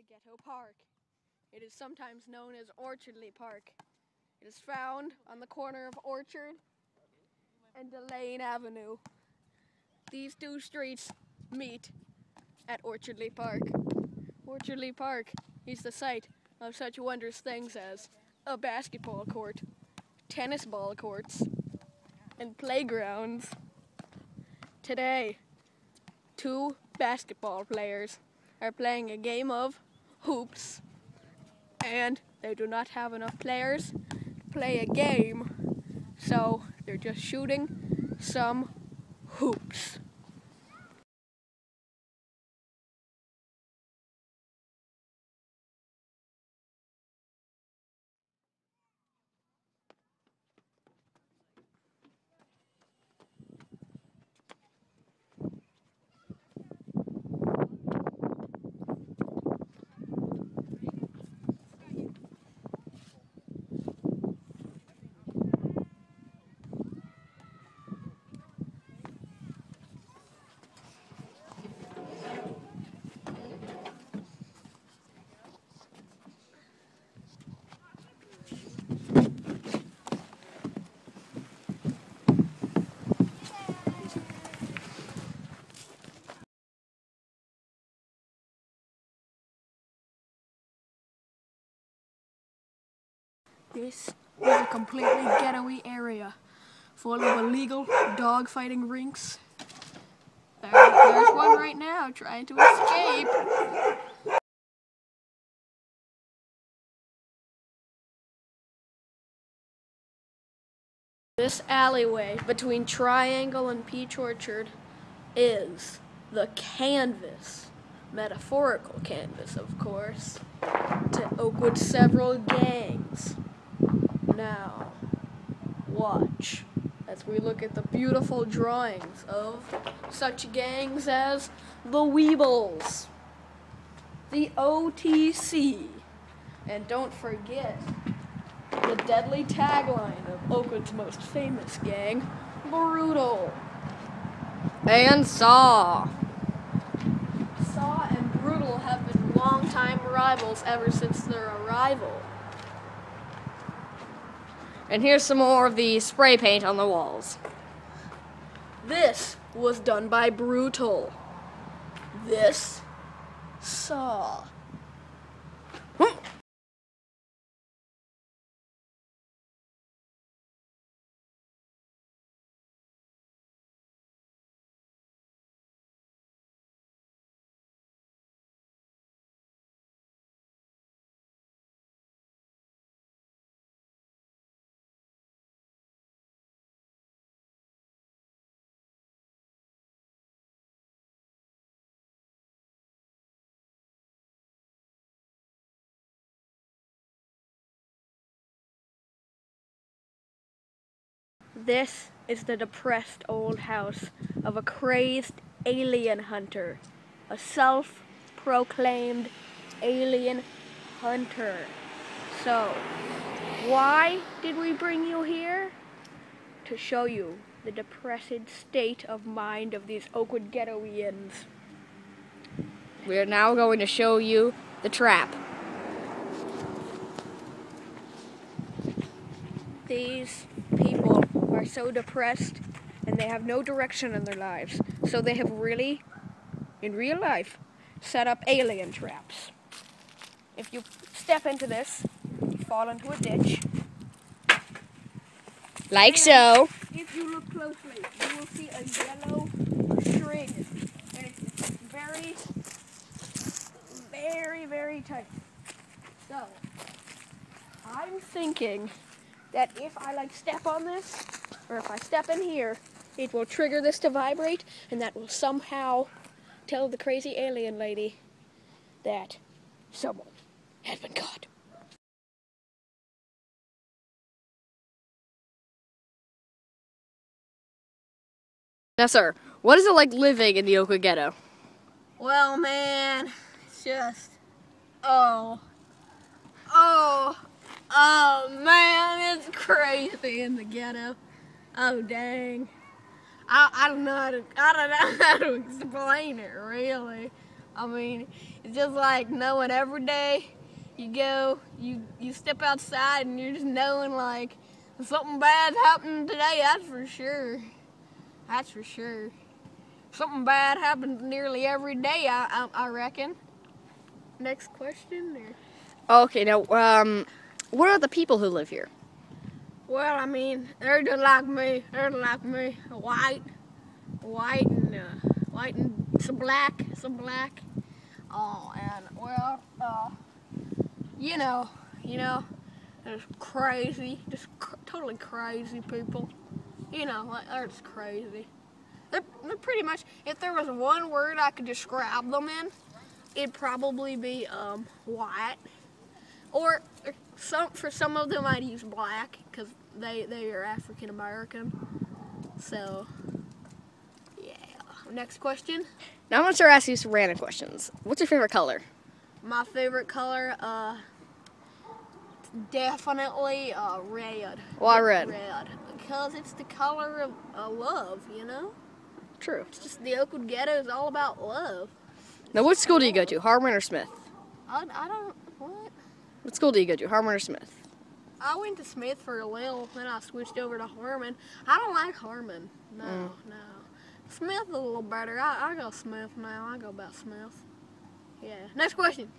the Ghetto Park. It is sometimes known as Orchardly Park. It is found on the corner of Orchard and Delane Avenue. These two streets meet at Orchardly Park. Orchardly Park is the site of such wondrous things as a basketball court, tennis ball courts, and playgrounds. Today, two basketball players are playing a game of hoops, and they do not have enough players to play a game, so they're just shooting some hoops. This is a completely ghetto-y area full of illegal dogfighting rinks. There, there's one right now trying to escape. This alleyway between Triangle and Peach Orchard is the canvas, metaphorical canvas, of course, to Oakwood's several gangs. Now, watch as we look at the beautiful drawings of such gangs as the Weebles, the OTC, and don't forget the deadly tagline of Oakwood's most famous gang, Brutal. And Saw. Saw and Brutal have been longtime rivals ever since their arrival. And here's some more of the spray paint on the walls. This was done by Brutal. This Saw. This is the depressed old house of a crazed alien hunter, a self proclaimed alien hunter. So, why did we bring you here? To show you the depressed state of mind of these Oakwood ghettoians. We are now going to show you the trap. These people are so depressed and they have no direction in their lives. So they have really, in real life, set up alien traps. If you step into this, you fall into a ditch. Like so. If you look closely, you will see a yellow string. And it's very, very, very tight. So, I'm thinking that if I like step on this, or if I step in here, it will trigger this to vibrate, and that will somehow tell the crazy alien lady that someone has been caught. Now, sir, what is it like living in the Oakwood Ghetto? Well, man, it's just, oh, oh, oh, man, it's crazy in the ghetto. Oh, dang. I, I don't know how to, I don't know how to explain it, really. I mean, it's just like knowing every day you go, you you step outside and you're just knowing like something bad's happened today. That's for sure. That's for sure. Something bad happens nearly every day. I I, I reckon. Next question. Or? Okay, now, um, what are the people who live here? Well, I mean, they're just like me. They're like me, white, white and uh, white and some black, some black. Oh, and well, uh, you know, you know, there's crazy, just cr- totally crazy people. You know, like they're just crazy. They're, they're pretty much. If there was one word I could describe them in, it'd probably be um white. Or or some for some of them I'd use black because they they are African American. So yeah. Next question. Now I'm gonna start asking you some random questions. What's your favorite color? My favorite color, uh, definitely uh, red. Why red? Red, because it's the color of uh, love. You know, True. it's just the Oakwood Ghetto is all about love. Now, what school do you go to, Harman or Smith? I, I don't what. What school do you go to, Harman or Smith? I went to Smith for a little, then I switched over to Harman. I don't like Harman. No, Mm. no. Smith a little better. I, I go Smith now. I go about Smith. Yeah. Next question.